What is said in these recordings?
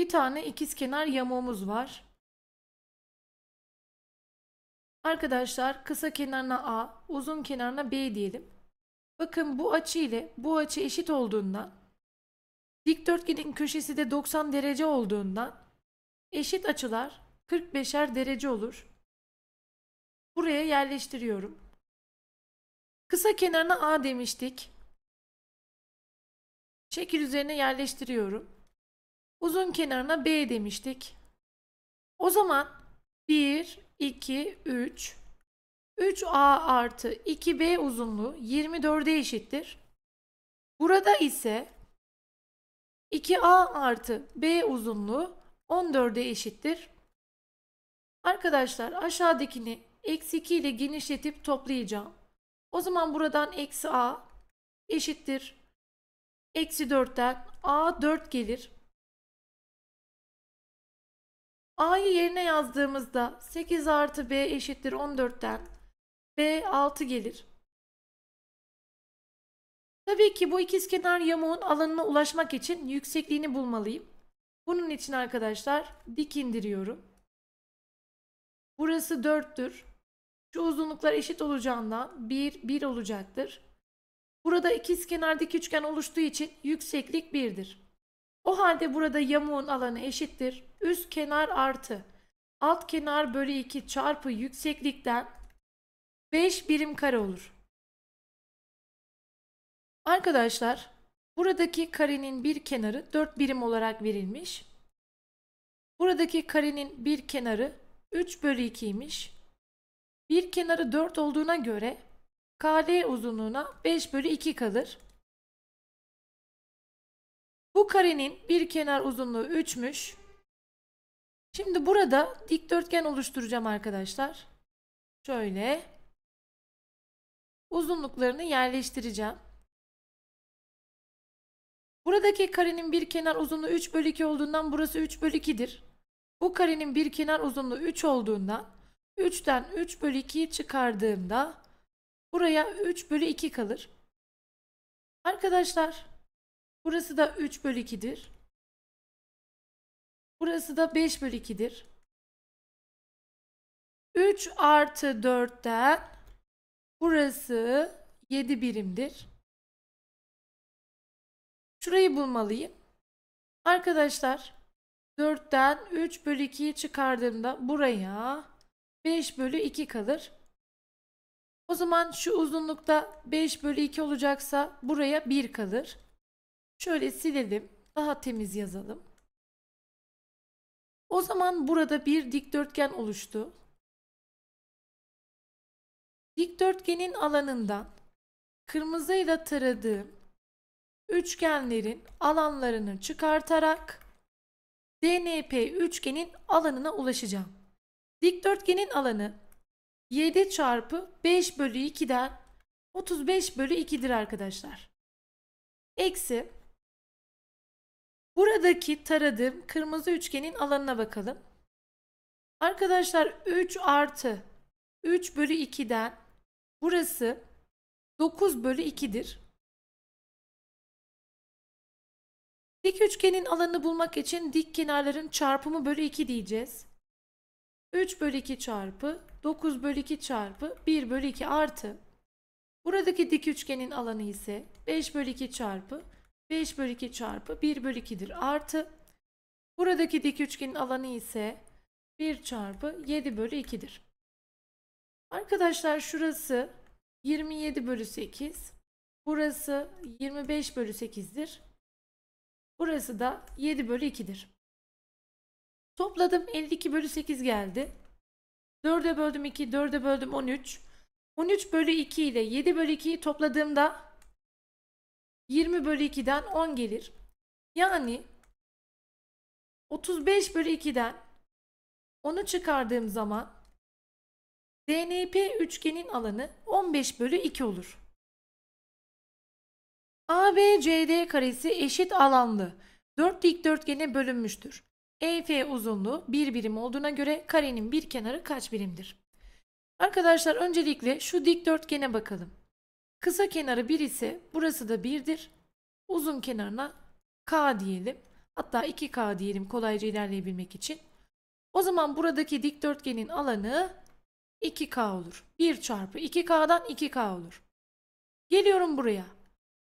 Bir tane ikizkenar yamuğumuz var. Arkadaşlar kısa kenarına A, uzun kenarına B diyelim. Bakın bu açı ile bu açı eşit olduğundan dikdörtgenin köşesi de 90 derece olduğundan eşit açılar 45'er derece olur. Buraya yerleştiriyorum. Kısa kenarına A demiştik. Şekil üzerine yerleştiriyorum. Uzun kenarına B demiştik. O zaman 1, 2, 3. 3A artı 2B uzunluğu 24'e eşittir. Burada ise 2A artı B uzunluğu 14'e eşittir. Arkadaşlar aşağıdakini eksi 2 ile genişletip toplayacağım. O zaman buradan eksi A eşittir. Eksi 4'ten A 4 gelir. A'yı yerine yazdığımızda 8 artı B eşittir 14'ten B 6 gelir. Tabii ki bu ikizkenar yamuğun alanına ulaşmak için yüksekliğini bulmalıyım. Bunun için arkadaşlar dik indiriyorum. Burası 4'tür. Şu uzunluklar eşit olacağından 1, 1 olacaktır. Burada ikizkenar dik üçgen oluştuğu için yükseklik 1'dir. O halde burada yamuğun alanı eşittir. Üst kenar artı alt kenar bölü 2 çarpı yükseklikten 5 birim kare olur. Arkadaşlar buradaki karenin bir kenarı 4 birim olarak verilmiş. Buradaki karenin bir kenarı 3 bölü 2'ymiş. Bir kenarı 4 olduğuna göre KL uzunluğuna 5 bölü 2 kalır. Bu karenin bir kenar uzunluğu 3'müş. Şimdi burada dikdörtgen oluşturacağım arkadaşlar. Şöyle. Uzunluklarını yerleştireceğim. Buradaki karenin bir kenar uzunluğu 3 bölü 2 olduğundan burası 3 bölü 2'dir. Bu karenin bir kenar uzunluğu 3 olduğundan 3'ten 3 bölü 2'yi çıkardığımda buraya 3 bölü 2 kalır. Arkadaşlar burası da 3 bölü 2'dir. Burası da 5 bölü 2'dir. 3 artı 4'ten burası 7 birimdir. Şurayı bulmalıyım. Arkadaşlar 4'ten 3 bölü 2'yi çıkardığımda buraya 5 bölü 2 kalır. O zaman şu uzunlukta 5 bölü 2 olacaksa buraya 1 kalır. Şöyle silelim. Daha temiz yazalım. O zaman burada bir dikdörtgen oluştu. Dikdörtgenin alanından kırmızıyla taradığım üçgenlerin alanlarını çıkartarak DNP üçgenin alanına ulaşacağım. Dikdörtgenin alanı 7 çarpı 5 bölü 2'den 35 bölü 2'dir arkadaşlar. Eksi buradaki taradığım kırmızı üçgenin alanına bakalım. Arkadaşlar 3 artı 3 bölü 2'den burası 9 bölü 2'dir. Dik üçgenin alanını bulmak için dik kenarların çarpımı bölü 2 diyeceğiz. 3 bölü 2 çarpı 9 bölü 2 çarpı 1 bölü 2 artı. Buradaki dik üçgenin alanı ise 5 bölü 2 çarpı 5 bölü 2 çarpı 1 bölü 2'dir artı. Buradaki dik üçgenin alanı ise 1 çarpı 7 bölü 2'dir. Arkadaşlar şurası 27 bölü 8. Burası 25 bölü 8'dir. Burası da 7 bölü 2'dir. Topladım 52 bölü 8 geldi. 4'e böldüm 2, 4'e böldüm 13. 13 bölü 2 ile 7 bölü 2'yi topladığımda 20 bölü 2'den 10 gelir. Yani 35 bölü 2'den 10'u çıkardığım zaman DNP üçgenin alanı 15 bölü 2 olur. ABCD karesi eşit alanlı 4 dikdörtgene bölünmüştür. EF uzunluğu 1 birim olduğuna göre karenin bir kenarı kaç birimdir? Arkadaşlar öncelikle şu dikdörtgene bakalım. Kısa kenarı 1 ise burası da 1'dir. Uzun kenarına K diyelim. Hatta 2K diyelim kolayca ilerleyebilmek için. O zaman buradaki dikdörtgenin alanı 2K olur. 1 çarpı 2K'dan 2K olur. Geliyorum buraya.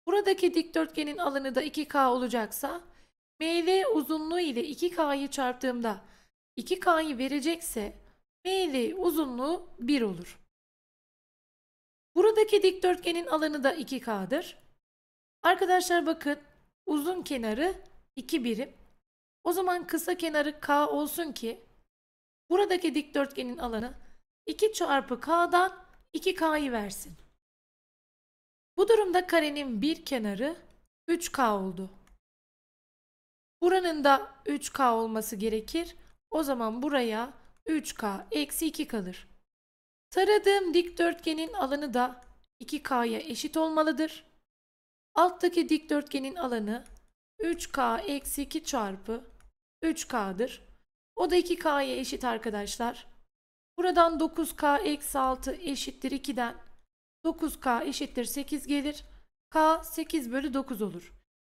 Buradaki dikdörtgenin alanı da 2K olacaksa ML uzunluğu ile 2K'yı çarptığımda 2K'yı verecekse ML uzunluğu 1 olur. Buradaki dikdörtgenin alanı da 2K'dır. Arkadaşlar bakın uzun kenarı 2 birim. O zaman kısa kenarı K olsun ki buradaki dikdörtgenin alanı 2 çarpı K'dan 2K'yı versin. Bu durumda karenin bir kenarı 3K oldu. Buranın da 3K olması gerekir. O zaman buraya 3K eksi 2 kalır. Taradığım dikdörtgenin alanı da 2K'ya eşit olmalıdır. Alttaki dikdörtgenin alanı 3K eksi 2 çarpı 3K'dır. O da 2K'ya eşit arkadaşlar. Buradan 9K eksi 6 eşittir 2'den 9K eşittir 8 gelir. K 8 bölü 9 olur.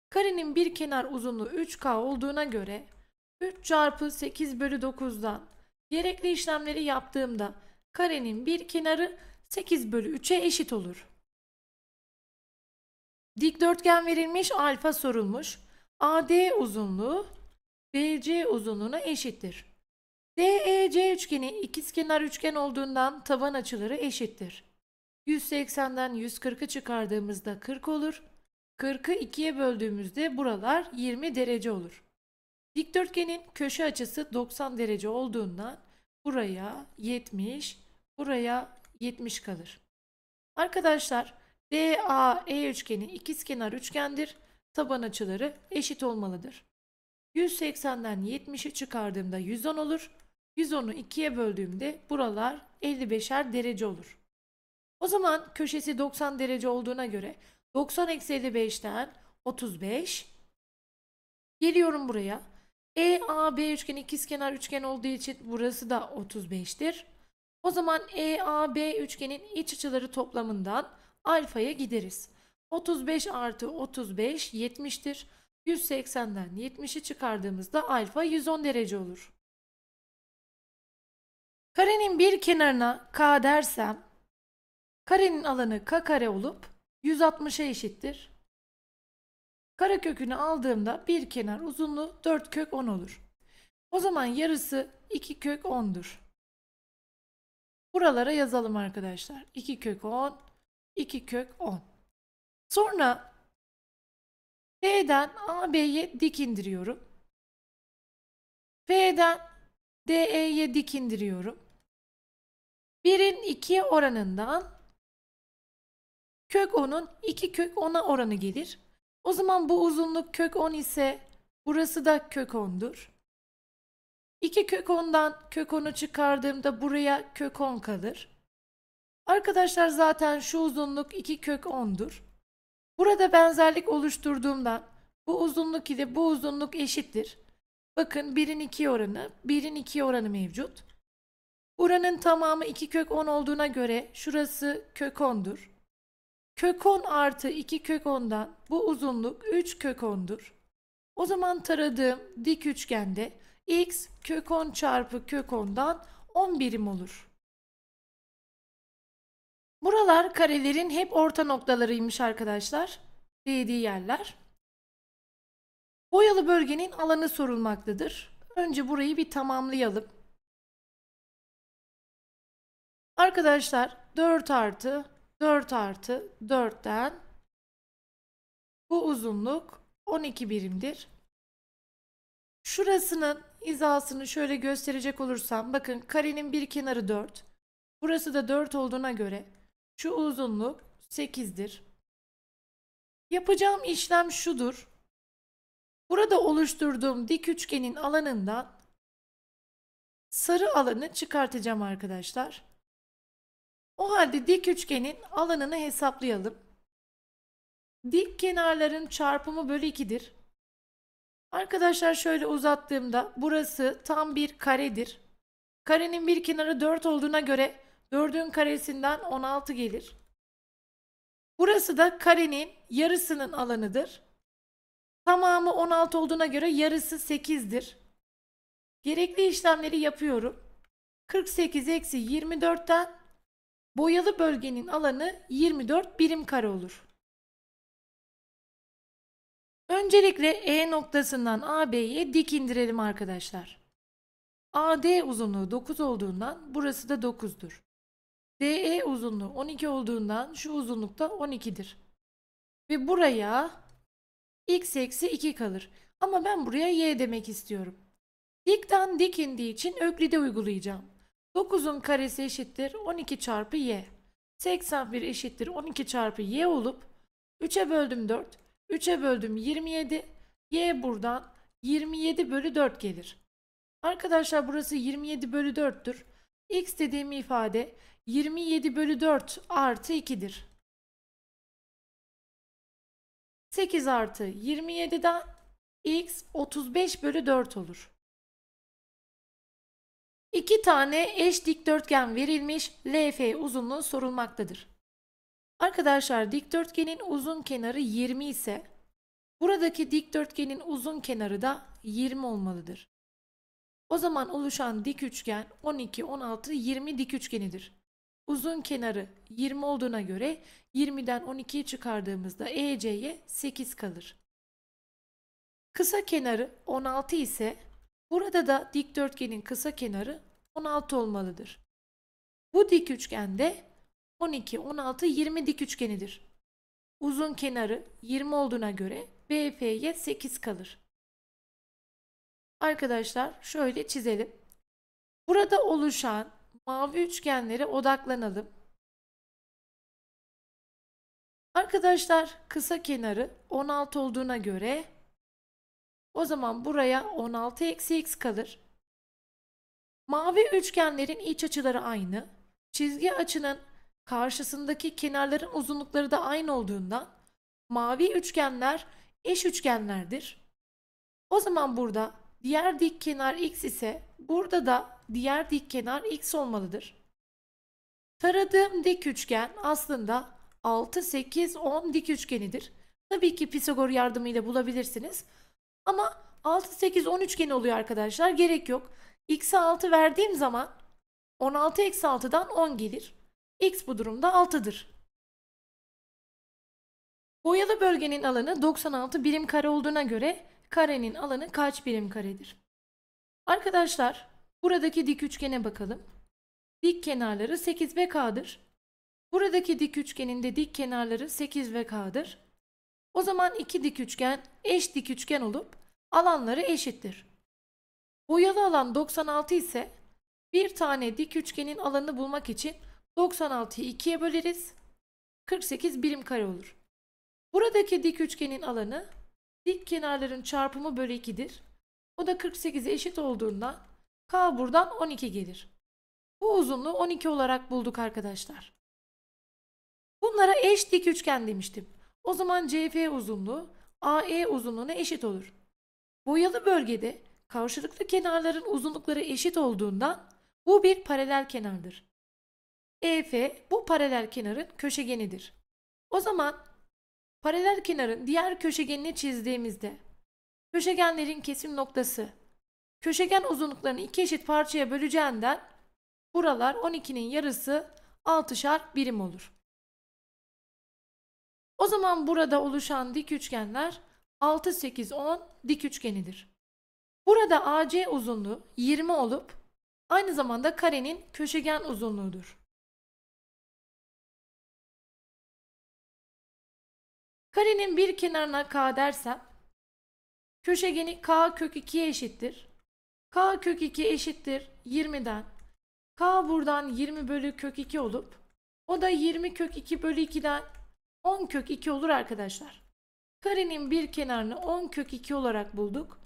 Karenin bir kenar uzunluğu 3K olduğuna göre 3 çarpı 8 bölü 9'dan gerekli işlemleri yaptığımda karenin bir kenarı 8 bölü 3'e eşit olur. Dikdörtgen verilmiş alfa sorulmuş. AD uzunluğu BC uzunluğuna eşittir. DEC üçgeni ikizkenar üçgen olduğundan taban açıları eşittir. 180'den 140'ı çıkardığımızda 40 olur. 40'ı 2'ye böldüğümüzde buralar 20 derece olur. Dikdörtgenin köşe açısı 90 derece olduğundan buraya 70, buraya 70 kalır. Arkadaşlar DAE üçgeni ikizkenar üçgendir. Taban açıları eşit olmalıdır. 180'den 70'i çıkardığımda 110 olur. 110'u 2'ye böldüğümde buralar 55'er derece olur. O zaman köşesi 90 derece olduğuna göre 90 eksi 55'ten 35. Geliyorum buraya. EAB üçgeni ikizkenar üçgen olduğu için burası da 35'tir. O zaman EAB üçgenin iç açıları toplamından alfaya gideriz. 35 artı 35 70'tir. 180'den 70'i çıkardığımızda alfa 110 derece olur. Karenin bir kenarına k dersem karenin alanı k kare olup 160'a eşittir. Karekökünü aldığımda bir kenar uzunluğu 4 kök 10 olur. O zaman yarısı 2 kök 10'dur. Buralara yazalım arkadaşlar. 2 kök 10, 2 kök 10. Sonra F'den AB'ye dik indiriyorum. F'den DE'ye dik indiriyorum. 1'in 2'ye oranından kök 10'un 2 kök 10'a oranı gelir. O zaman bu uzunluk kök 10 ise burası da kök 10'dur. 2 kök 10'dan kök 10'u çıkardığımda buraya kök 10 kalır. Arkadaşlar zaten şu uzunluk 2 kök 10'dur. Burada benzerlik oluşturduğumda bu uzunluk ile bu uzunluk eşittir. Bakın 1'in 2 oranı, 1'in 2 oranı mevcut. Buranın tamamı 2 kök 10 olduğuna göre şurası kök 10'dur. Kök 10 artı 2 kök 10'dan bu uzunluk 3 kök 10'dur. O zaman taradığım dik üçgende x kök 10 çarpı kök 10'dan 10 birim olur. Buralar karelerin hep orta noktalarıymış arkadaşlar. Değdiği yerler. Boyalı bölgenin alanı sorulmaktadır. Önce burayı bir tamamlayalım. Arkadaşlar 4 artı 4 artı 4'ten bu uzunluk 12 birimdir. Şurasının hizasını şöyle gösterecek olursam bakın karenin bir kenarı 4. Burası da 4 olduğuna göre şu uzunluk 8'dir. Yapacağım işlem şudur. Burada oluşturduğum dik üçgenin alanından sarı alanı çıkartacağım arkadaşlar. O halde dik üçgenin alanını hesaplayalım. Dik kenarların çarpımı bölü 2'dir. Arkadaşlar şöyle uzattığımda burası tam bir karedir. Karenin bir kenarı 4 olduğuna göre 4'ün karesinden 16 gelir. Burası da karenin yarısının alanıdır. Tamamı 16 olduğuna göre yarısı 8'dir. Gerekli işlemleri yapıyorum. 48 eksi 24'ten boyalı bölgenin alanı 24 birim kare olur. Öncelikle E noktasından AB'ye dik indirelim arkadaşlar. AD uzunluğu 9 olduğundan burası da 9'dur. DE uzunluğu 12 olduğundan şu uzunluk da 12'dir. Ve buraya x eksi 2 kalır. Ama ben buraya y demek istiyorum. Dikten dik indiği için öklide uygulayacağım. 9'un karesi eşittir 12 çarpı y. 81 eşittir 12 çarpı y olup 3'e böldüm 4. 3'e böldüm 27. Y buradan 27 bölü 4 gelir. Arkadaşlar burası 27 bölü 4'tür. X dediğim ifade 27 bölü 4 artı 2'dir. 8 artı 27'den x 35 bölü 4 olur. İki tane eş dikdörtgen verilmiş LF uzunluğu sorulmaktadır. Arkadaşlar dikdörtgenin uzun kenarı 20 ise buradaki dikdörtgenin uzun kenarı da 20 olmalıdır. O zaman oluşan dik üçgen 12, 16, 20 dik üçgenidir. Uzun kenarı 20 olduğuna göre 20'den 12'yi çıkardığımızda EC'ye 8 kalır. Kısa kenarı 16 ise burada da dikdörtgenin kısa kenarı 16 olmalıdır. Bu dik üçgende 12, 16, 20 dik üçgenidir. Uzun kenarı 20 olduğuna göre BF'ye 8 kalır. Arkadaşlar şöyle çizelim. Burada oluşan mavi üçgenlere odaklanalım. Arkadaşlar kısa kenarı 16 olduğuna göre o zaman buraya 16 eksi x kalır. Mavi üçgenlerin iç açıları aynı. Çizgi açının karşısındaki kenarların uzunlukları da aynı olduğundan mavi üçgenler eş üçgenlerdir. O zaman burada diğer dik kenar x ise burada da diğer dik kenar x olmalıdır. Taradığım dik üçgen aslında 6, 8, 10 dik üçgenidir. Tabii ki Pisagor yardımıyla bulabilirsiniz. Ama 6, 8, 10 üçgeni oluyor arkadaşlar. Gerek yok. X'e 6 verdiğim zaman 16 eksi 6'dan 10 gelir. X bu durumda 6'dır. Boyalı bölgenin alanı 96 birim kare olduğuna göre karenin alanı kaç birim karedir? Arkadaşlar buradaki dik üçgene bakalım. Dik kenarları 8 ve K'dır. Buradaki dik üçgenin de dik kenarları 8 ve K'dır. O zaman iki dik üçgen eş dik üçgen olup alanları eşittir. Boyalı alan 96 ise bir tane dik üçgenin alanını bulmak için 96'yı 2'ye böleriz. 48 birim kare olur. Buradaki dik üçgenin alanı dik kenarların çarpımı bölü 2'dir. O da 48'e eşit olduğundan K buradan 12 gelir. Bu uzunluğu 12 olarak bulduk arkadaşlar. Bunlara eş dik üçgen demiştim. O zaman CF uzunluğu AE uzunluğuna eşit olur. Boyalı bölgede karşılıklı kenarların uzunlukları eşit olduğundan bu bir paralel kenardır. EF bu paralel kenarın köşegenidir. O zaman paralel kenarın diğer köşegenini çizdiğimizde köşegenlerin kesim noktası köşegen uzunluklarını iki eşit parçaya böleceğinden buralar 12'nin yarısı 6'şar birim olur. O zaman burada oluşan dik üçgenler 6, 8, 10 dik üçgenidir. Burada AC uzunluğu 20 olup aynı zamanda karenin köşegen uzunluğudur. Karenin bir kenarına K dersem köşegeni K kök 2'ye eşittir. K kök 2 eşittir 20'den. K buradan 20 bölü kök 2 olup o da 20 kök 2 bölü 2'den 10 kök 2 olur arkadaşlar. Karenin bir kenarını 10 kök 2 olarak bulduk.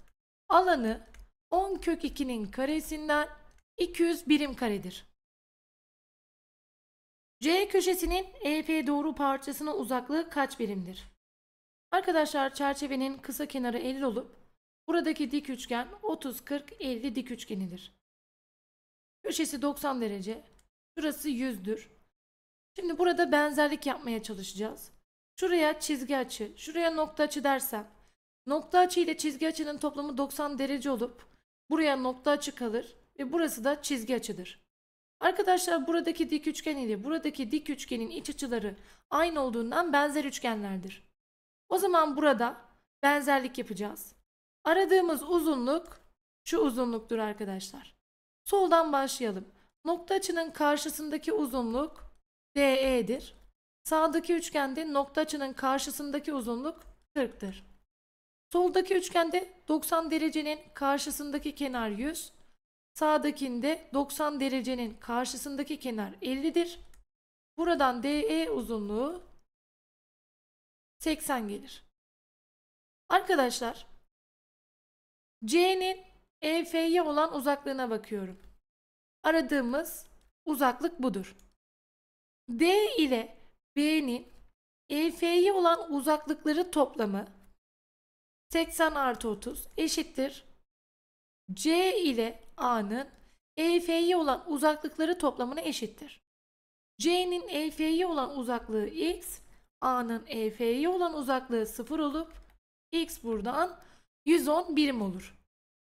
Alanı 10 kök 2'nin karesinden 200 birim karedir. C köşesinin EF doğru parçasına uzaklığı kaç birimdir? Arkadaşlar çerçevenin kısa kenarı 50 olup buradaki dik üçgen 30 40 50 dik üçgenidir. Köşesi 90 derece. Şurası 100'dür. Şimdi burada benzerlik yapmaya çalışacağız. Şuraya çizgi açı, şuraya nokta açı dersem Nokta açı ile çizgi açının toplamı 90 derece olup buraya nokta açı kalır ve burası da çizgi açıdır. Arkadaşlar buradaki dik üçgen ile buradaki dik üçgenin iç açıları aynı olduğundan benzer üçgenlerdir. O zaman burada benzerlik yapacağız. Aradığımız uzunluk şu uzunluktur arkadaşlar. Soldan başlayalım. Nokta açının karşısındaki uzunluk DE'dir. Sağdaki üçgende nokta açının karşısındaki uzunluk 40'tır. Soldaki üçgende 90 derecenin karşısındaki kenar 100, sağdakinde 90 derecenin karşısındaki kenar 50'dir. Buradan DE uzunluğu 80 gelir. Arkadaşlar C'nin EF'ye olan uzaklığına bakıyorum. Aradığımız uzaklık budur. D ile B'nin EF'ye olan uzaklıkları toplamı 80 artı 30 eşittir. C ile A'nın EF'ye olan uzaklıkları toplamına eşittir. C'nin EF'ye olan uzaklığı x, A'nın EF'ye olan uzaklığı 0 olup x buradan 110 birim olur.